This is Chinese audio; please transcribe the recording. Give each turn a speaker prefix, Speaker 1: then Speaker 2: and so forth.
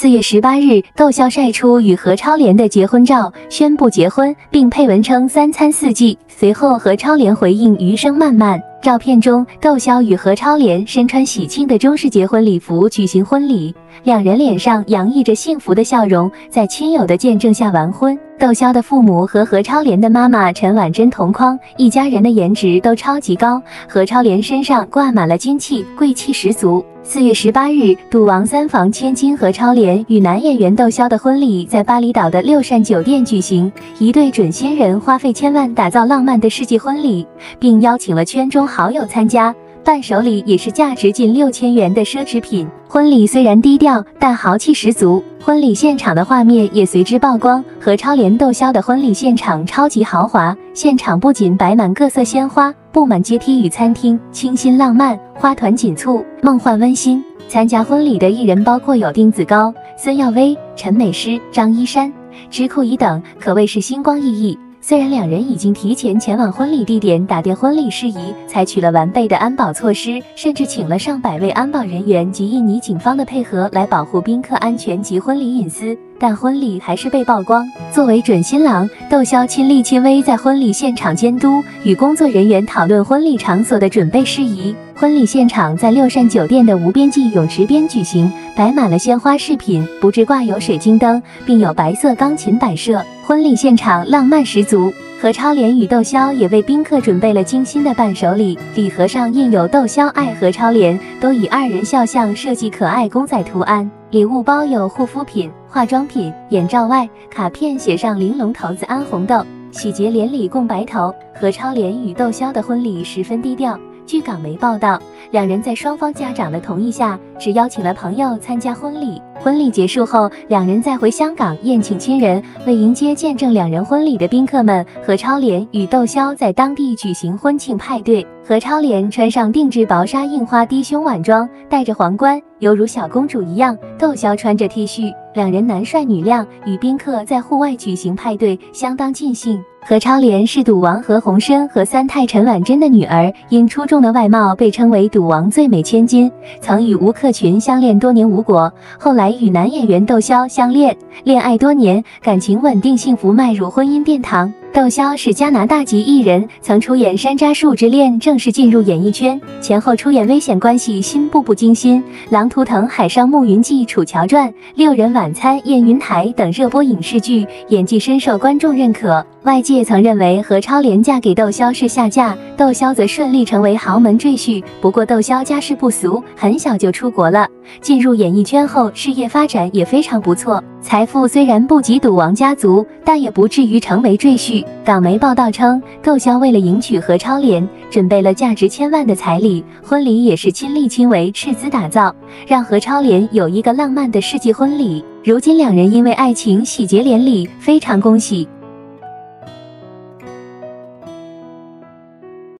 Speaker 1: 四月十八日，窦骁晒出与何超莲的结婚照，宣布结婚，并配文称三餐四季。随后，何超莲回应余生漫漫。照片中，窦骁与何超莲身穿喜庆的中式结婚礼服举行婚礼，两人脸上洋溢着幸福的笑容，在亲友的见证下完婚。窦骁的父母和何超莲的妈妈陈婉珍同框，一家人的颜值都超级高。何超莲身上挂满了金气，贵气十足。四月十八日，赌王三房千金何超莲与男演员窦骁的婚礼在巴厘岛的六善酒店举行，一对准新人花费千万打造浪漫的世纪婚礼，并邀请了圈中好友参加。伴手礼也是价值近六千元的奢侈品。婚礼虽然低调，但豪气十足。婚礼现场的画面也随之曝光。何超莲、窦骁的婚礼现场超级豪华，现场不仅摆满各色鲜花，布满阶梯与餐厅，清新浪漫，花团锦簇，梦幻温馨。参加婚礼的艺人包括有丁子高、孙耀威、陈美诗、张一山、直库仪等，可谓是星光熠熠。虽然两人已经提前前往婚礼地点打点婚礼事宜，采取了完备的安保措施，甚至请了上百位安保人员及印尼警方的配合来保护宾客安全及婚礼隐私。但婚礼还是被曝光。作为准新郎，窦骁亲力亲为在婚礼现场监督，与工作人员讨论婚礼场所的准备事宜。婚礼现场在六善酒店的无边际泳池边举行，摆满了鲜花饰品，布置挂有水晶灯，并有白色钢琴摆设。婚礼现场浪漫十足。何超莲与窦骁也为宾客准备了精心的伴手礼，礼盒上印有“窦骁爱何超莲”，都以二人肖像设计可爱公仔图案。礼物包有护肤品、化妆品、眼罩外，卡片写上“玲珑骰子安红豆，喜结连理共白头”。何超莲与窦骁的婚礼十分低调。据港媒报道，两人在双方家长的同意下，只邀请了朋友参加婚礼。婚礼结束后，两人再回香港宴请亲人。为迎接见证两人婚礼的宾客们，何超莲与窦骁在当地举行婚庆派对。何超莲穿上定制薄纱印花低胸晚装，戴着皇冠，犹如小公主一样。窦骁穿着 T 恤，两人男帅女靓，与宾客在户外举行派对，相当尽兴。何超莲是赌王何鸿燊和三太陈婉珍的女儿，因出众的外貌被称为赌王最美千金。曾与吴克群相恋多年无果，后来与男演员窦骁相恋，恋爱多年，感情稳定幸福，迈入婚姻殿堂。窦骁是加拿大籍艺人，曾出演《山楂树之恋》，正式进入演艺圈。前后出演《危险关系》《新步步惊心》《狼图腾》《海上牧云记》《楚乔传》《六人晚餐》《燕云台》等热播影视剧，演技深受观众认可。外界曾认为何超莲嫁给窦骁是下嫁，窦骁则顺利成为豪门赘婿。不过窦骁家世不俗，很小就出国了，进入演艺圈后，事业发展也非常不错。财富虽然不及赌王家族，但也不至于成为赘婿。港媒报道称，窦骁为了迎娶何超莲，准备了价值千万的彩礼，婚礼也是亲力亲为斥资打造，让何超莲有一个浪漫的世纪婚礼。如今两人因为爱情喜结连理，非常恭喜。